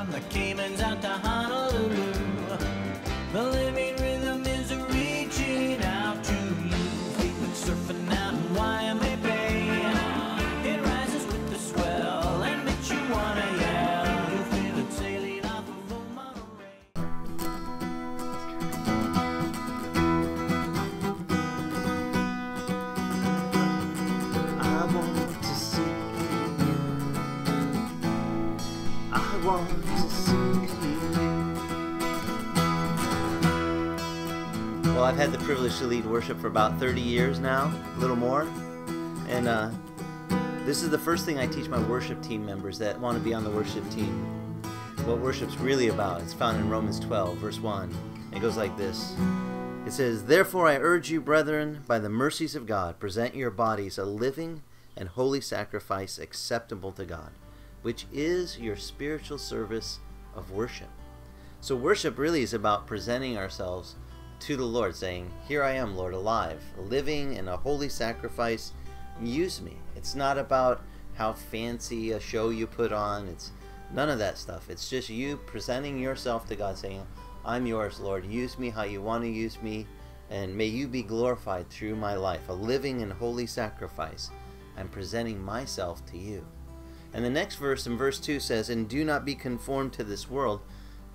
From the Caymans out to Honolulu, the Well, I've had the privilege to lead worship for about 30 years now, a little more. And uh, this is the first thing I teach my worship team members that want to be on the worship team. What worship's really about. It's found in Romans 12, verse 1. It goes like this. It says, Therefore I urge you, brethren, by the mercies of God, present your bodies a living and holy sacrifice acceptable to God, which is your spiritual service of worship. So, worship really is about presenting ourselves to the Lord, saying, Here I am, Lord, alive, living in a holy sacrifice. Use me. It's not about how fancy a show you put on. It's none of that stuff. It's just you presenting yourself to God, saying, I'm yours, Lord. Use me how you want to use me, and may you be glorified through my life, a living and holy sacrifice. I'm presenting myself to you. And the next verse in verse 2 says, And do not be conformed to this world,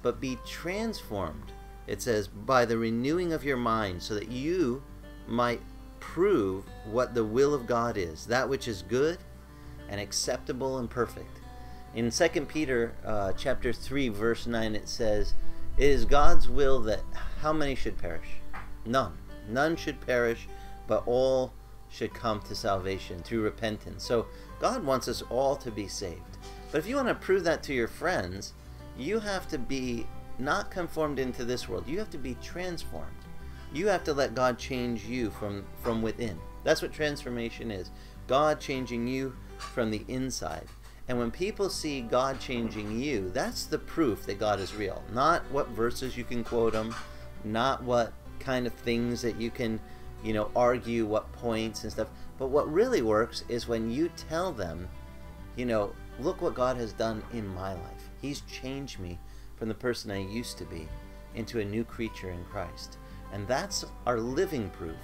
but be transformed. It says, By the renewing of your mind, so that you might prove what the will of God is, that which is good and acceptable and perfect. In 2 Peter uh, chapter 3, verse 9, it says, It is God's will that how many should perish? None. None should perish, but all should come to salvation through repentance. So God wants us all to be saved. But if you want to prove that to your friends, you have to be not conformed into this world. You have to be transformed. You have to let God change you from from within. That's what transformation is. God changing you from the inside. And when people see God changing you, that's the proof that God is real. Not what verses you can quote them, not what kind of things that you can, you know, argue what points and stuff. But what really works is when you tell them, you know, look what God has done in my life. He's changed me from the person I used to be into a new creature in Christ. And that's our living proof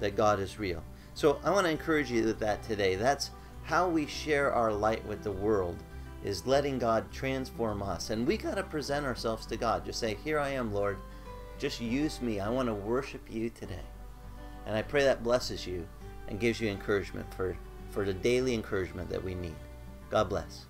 that God is real. So I want to encourage you with that today. That's how we share our light with the world is letting God transform us. And we got to present ourselves to God. Just say, Here I am, Lord. Just use me. I want to worship you today. And I pray that blesses you and gives you encouragement for, for the daily encouragement that we need. God bless.